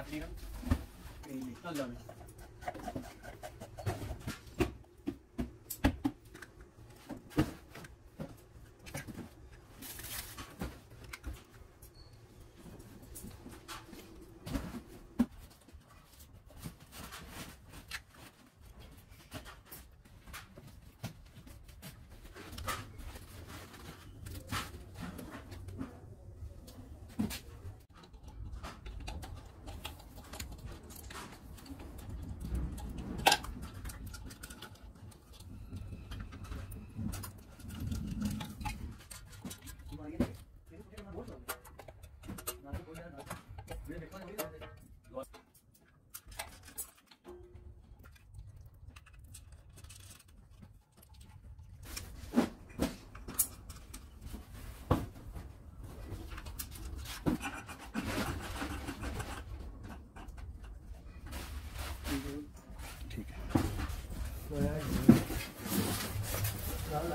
Patreon. Y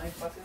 hay espacio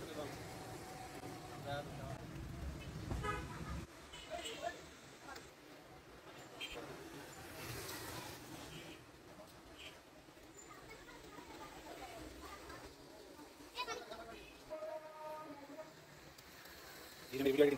Biblia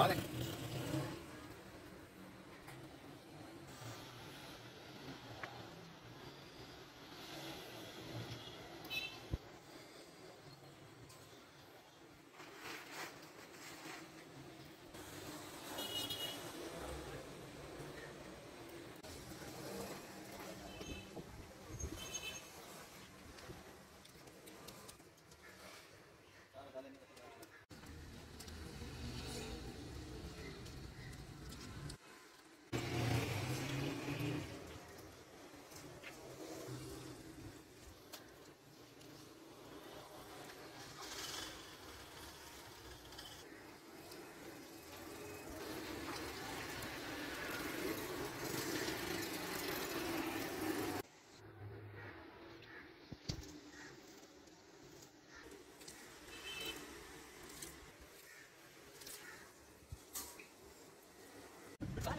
Vale.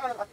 ¡Gracias!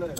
Yeah.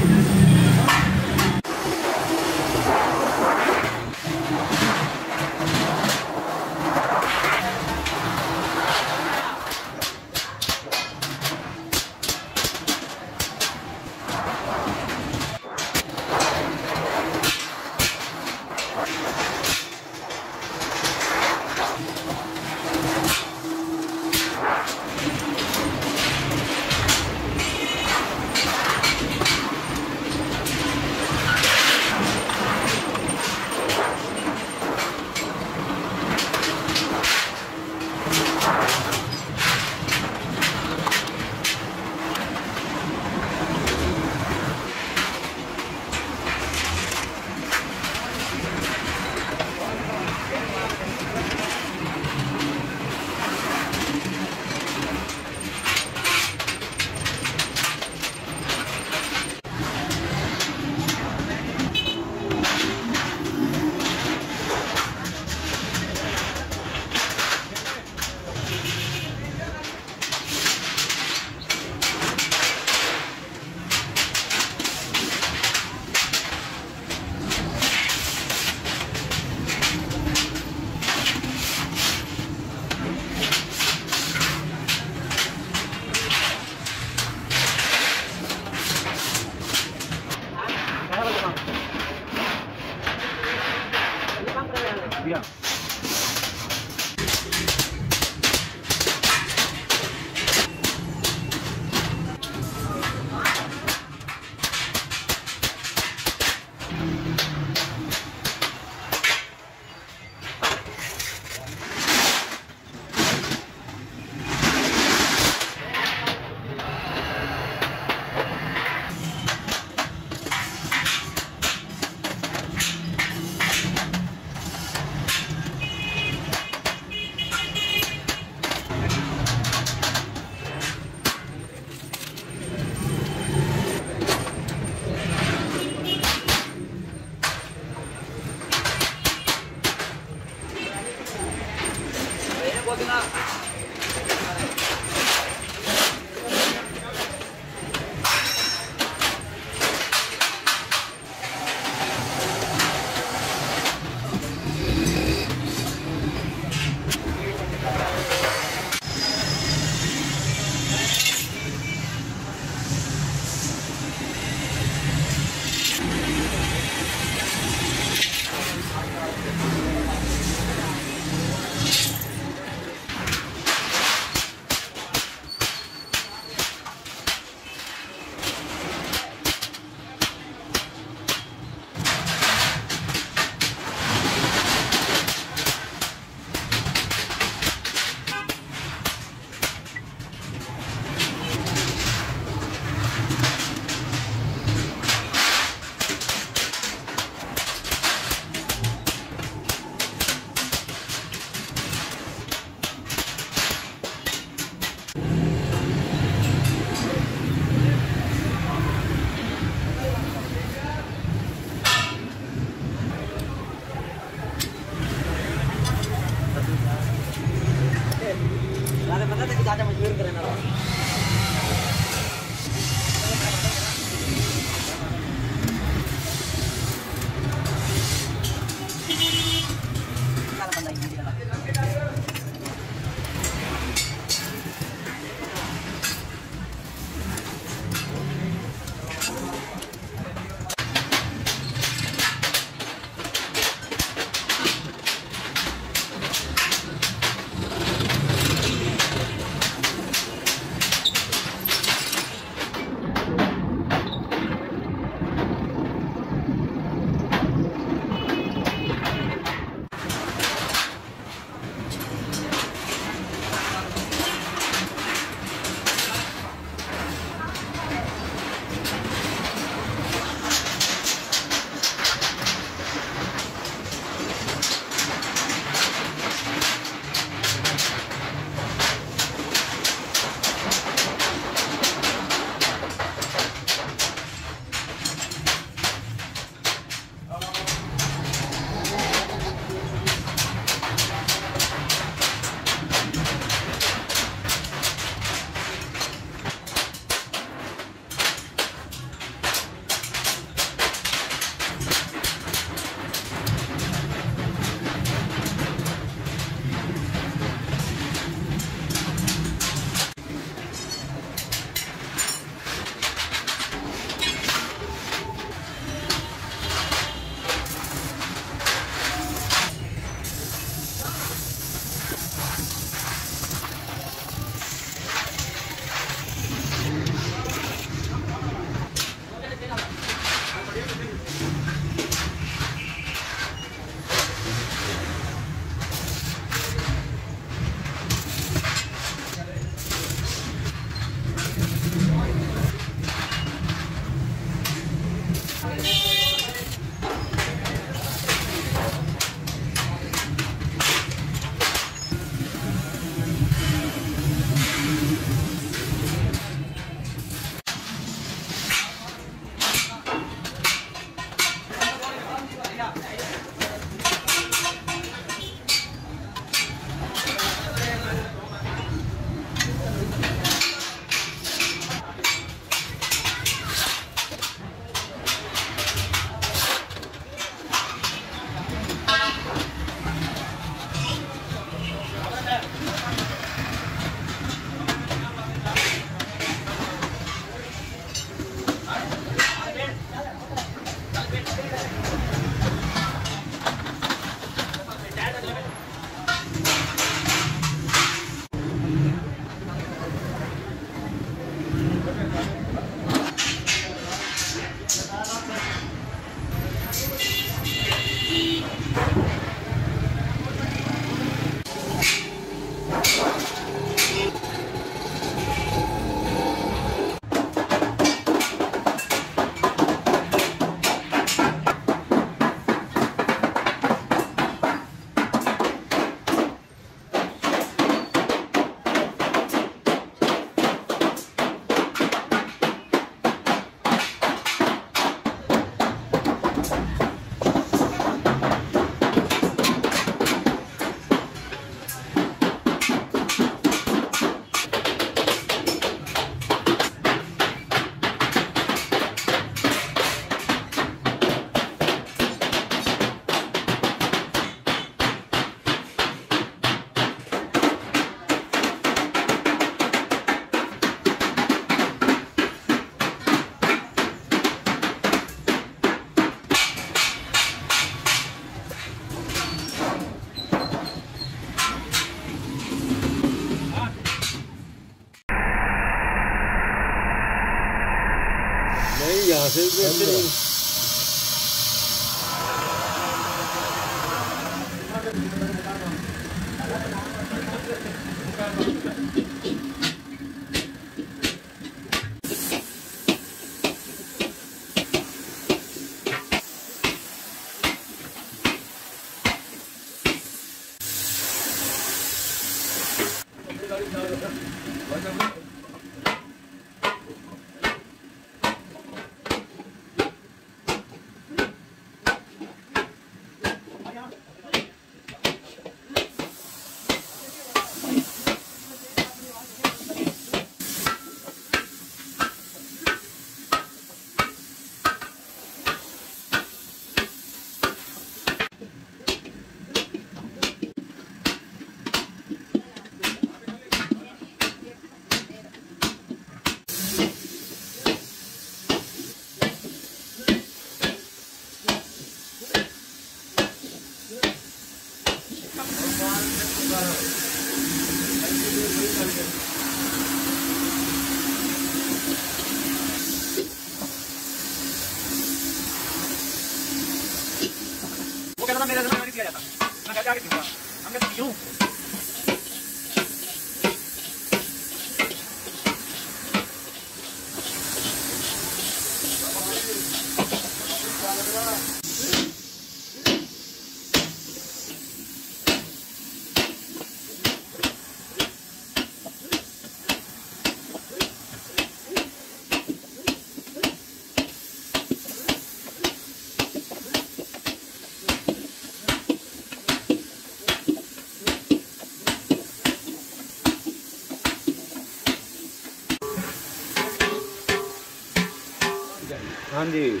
Gandhi.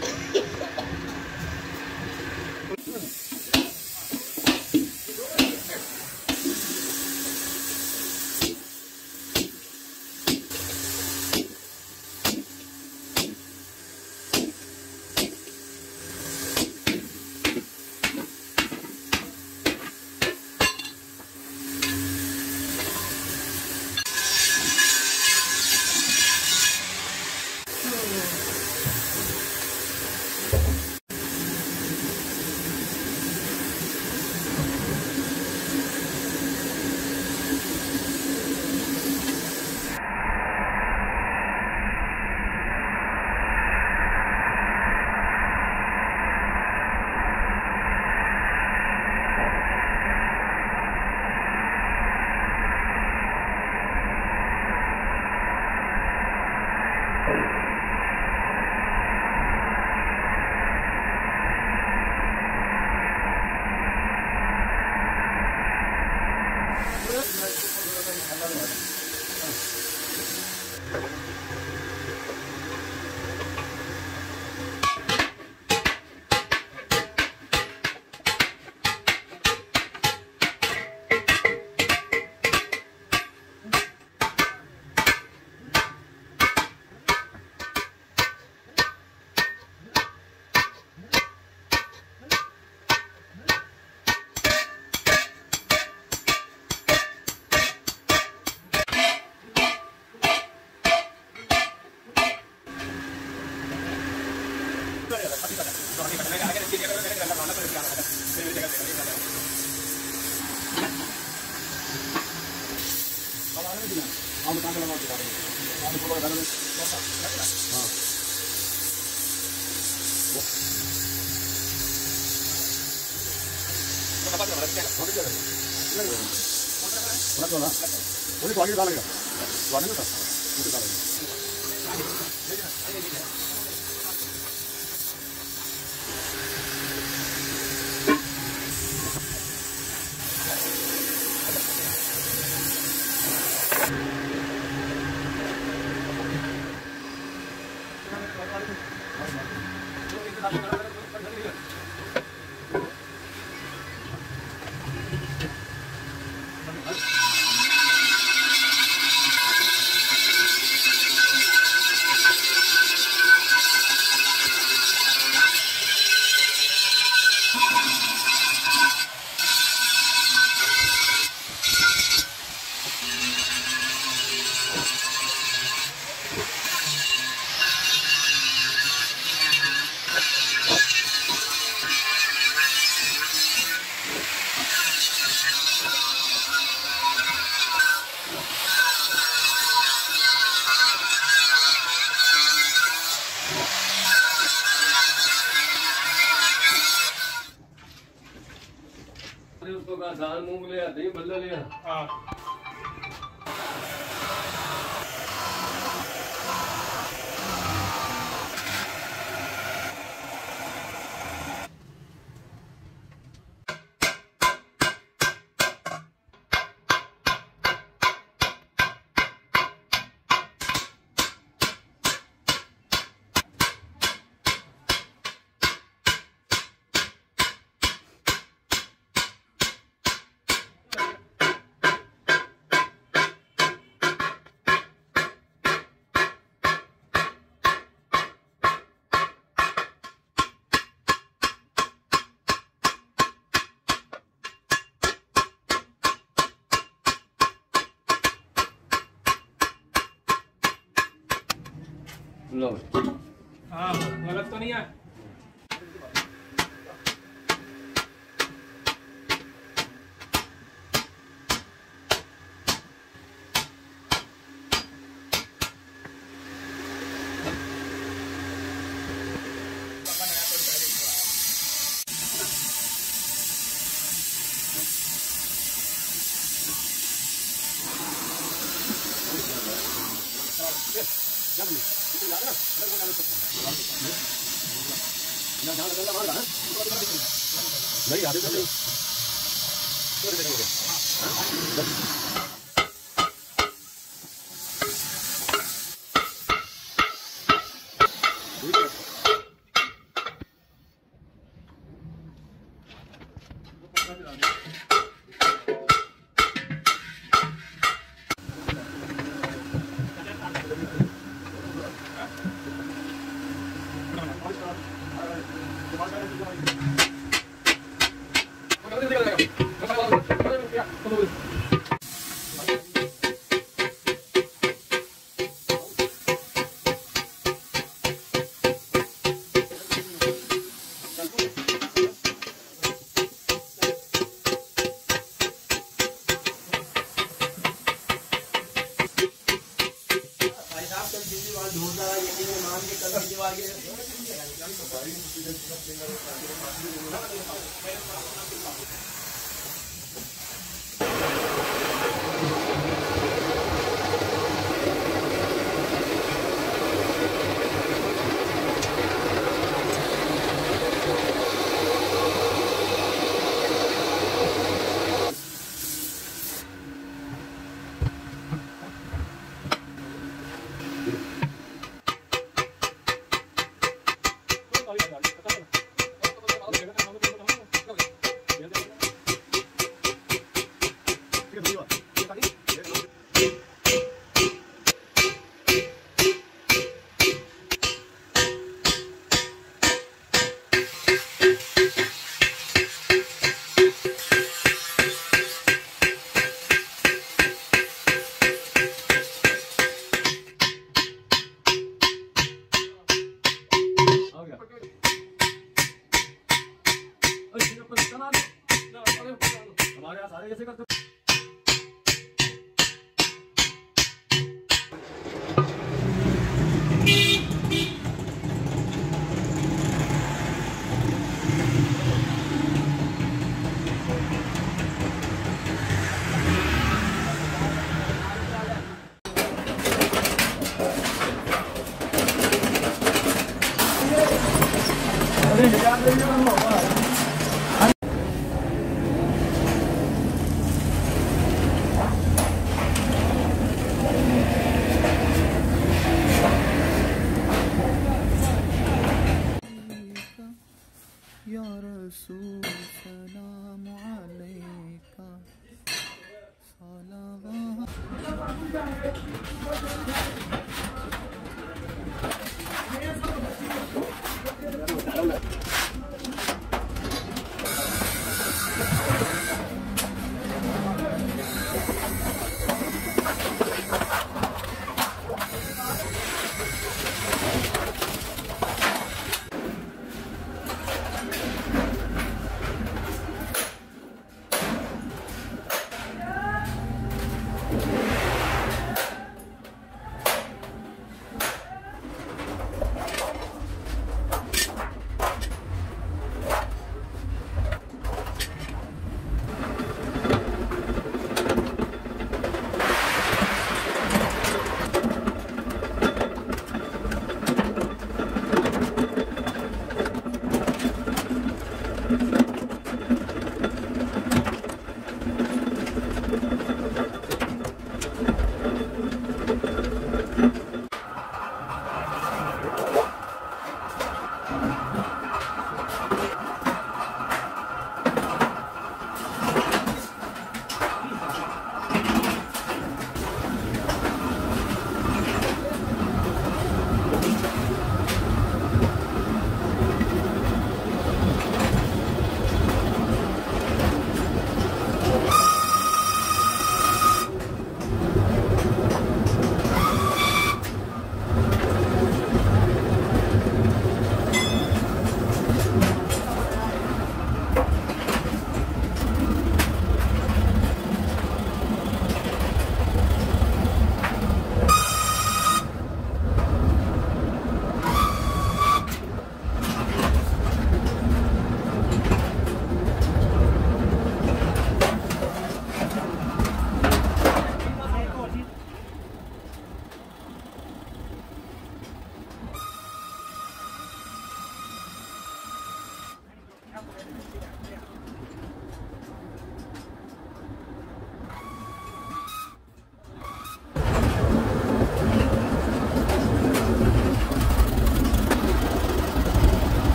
你看那个。तो नहीं है Absolutely. जिवार इक्कीस मान के कलवाड़ी